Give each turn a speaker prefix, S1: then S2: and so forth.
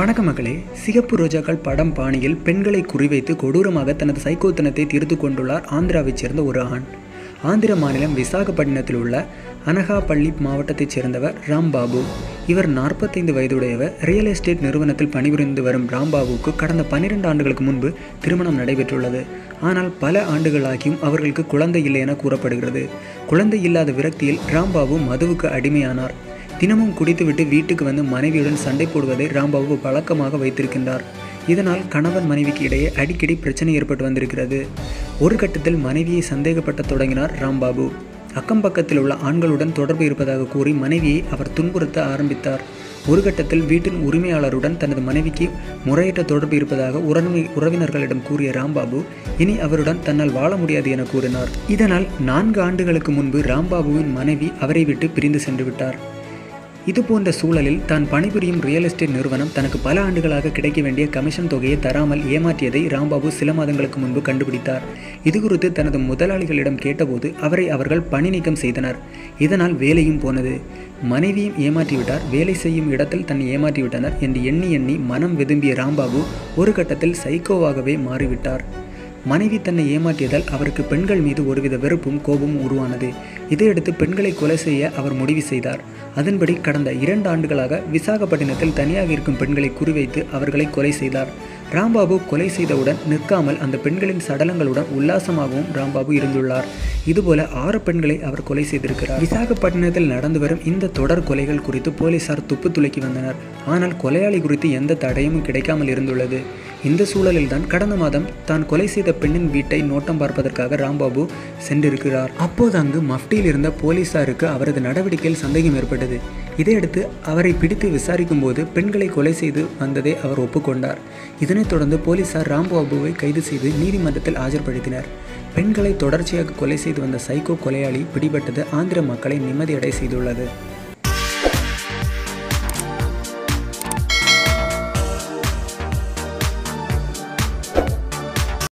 S1: வணக்க மக்களே சிகப்பு ரோஜாக்கள் படம் பாணியில் பெண்களை குறிவைத்து கொடூரமாக தனது சைக்கோத்தனத்தை தீர்த்து கொண்டுள்ளார் ஆந்திராவைச் சேர்ந்த ஒரு ஆண். ஆந்திர மாநிலம் விசாகப்பட்டினத்தில் உள்ள அனகாபள்ளி மாவட்டத்தைச் சேர்ந்தவர் ராம்பாபு. இவர் நாற்பத்தைந்து வயதுடையவர். ரியல் எஸ்டேட் நிறுவனத்தில் பணிபுரிந்து வரும் ராம்பாபுவுக்கு கடந்த பன்னிரண்டு ஆண்டுகளுக்கு முன்பு திருமணம் நடைபெற்றுள்ளது. ஆனால் பல ஆண்டுகளாகியும் அவர்களுக்கு குழந்தை இல்லை என கூறப்படுகிறது. குழந்தை இல்லாத விரக்தியில் ராம்பாபு மதுவுக்கு அடிமையானார். தினமும் குடித்துவிட்டு வீட்டுக்கு வந்து மனைவியுடன் சண்டை போடுவதை ராம்பாபு பழக்கமாக வைத்திருக்கின்றார். இதனால் கணவன் மனைவிக்கு இடையே அடிக்கடி பிரச்சனை ஏற்பட்டு வந்திருக்கிறது. ஒரு கட்டத்தில் மனைவியை சந்தேகப்பட்ட தொடங்கினார் ராம்பாபு. அக்கம் பக்கத்தில் உள்ள ஆண்களுடன் தொடர்பு இருப்பதாக கூறி மனைவியை அவர் துன்புறுத்த ஆரம்பித்தார். ஒரு கட்டத்தில் வீட்டின் உரிமையாளருடன் தனது மனைவிக்கு முறையற்ற தொடர்பு இருப்பதாக உறவி உறவினர்களிடம் கூறிய ராம்பாபு இனி அவருடன் தன்னால் வாழ முடியாது என கூறினார். இதனால் நான்கு ஆண்டுகளுக்கு முன்பு ராம்பாபுவின் மனைவி அவரை விட்டு பிரிந்து சென்று விட்டார். இது போன்ற சூழலில் தான் பணிபுரியும் ரியல் எஸ்டேட் நிறுவனம் தனக்கு பல ஆண்டுகளாக கிடைக்க வேண்டிய கமிஷன் தொகையை தராமல் ஏமாற்றியதை ராம்பாபு சில மாதங்களுக்கு முன்பு கண்டுபிடித்தார். இது குறித்து தனது முதலாளிகளிடம் கேட்டபோது அவரை அவர்கள் பணி நீக்கம் செய்தனர். இதனால் வேலையும் போனது. மனைவியும் ஏமாற்றிவிட்டார். வேலை செய்யும் இடத்தில் தன்னை ஏமாற்றிவிட்டனர் என்று எண்ணி எண்ணி மனம் வெதும்பிய ராம்பாபு ஒரு கட்டத்தில் சைக்கோவாகவே மாறிவிட்டார். மனைவி தன்னை ஏமாற்றியதால் அவருக்கு பெண்கள் மீது ஒருவித வெறுப்பும் கோபமும் உருவானது. இதையடுத்து பெண்களை கொலை செய்ய அவர் முடிவு செய்தார். அதன்படி கடந்த இரண்டு ஆண்டுகளாக விசாகப்பட்டினத்தில் தனியாக இருக்கும் பெண்களை குறிவைத்து அவர்களை கொலை செய்தார். ராம்பாபு கொலை செய்தவுடன் நிற்காமல் அந்த பெண்களின் சடலங்களுடன் உல்லாசமாகவும் ராம்பாபு இருந்துள்ளார். இதுபோல ஆறு பெண்களை அவர் கொலை செய்திருக்கிறார். விசாகப்பட்டினத்தில் நடந்து வரும் இந்த தொடர் கொலைகள் குறித்து போலீசார் துப்பு துளக்கி வந்தனர். ஆனால் கொலையாளி குறித்து எந்த தடையும் கிடைக்காமல் இருந்துள்ளது. இந்த சூழலில்தான் கடந்த மாதம் தான் கொலை செய்த பெண்ணின் வீட்டை நோட்டம் பார்ப்பதற்காக ராம்பாபு சென்றிருக்கிறார். அப்போது அங்கு மஃப்டியில் இருந்த போலீசாருக்கு அவரது நடவடிக்கையில் சந்தேகம் ஏற்பட்டது. இதையடுத்து அவரை பிடித்து விசாரிக்கும் போது பெண்களை கொலை செய்து வந்ததை அவர் ஒப்புக்கொண்டார். இதனைத் தொடர்ந்து போலீசார் ராம்பாபுவை கைது செய்து நீதிமன்றத்தில் ஆஜர்படுத்தினர். பெண்களை தொடர்ச்சியாக கொலை செய்து வந்த சைக்கோ கொலையாளி பிடிபட்டது ஆந்திர மக்களை நிம்மதியடை செய்துள்ளது.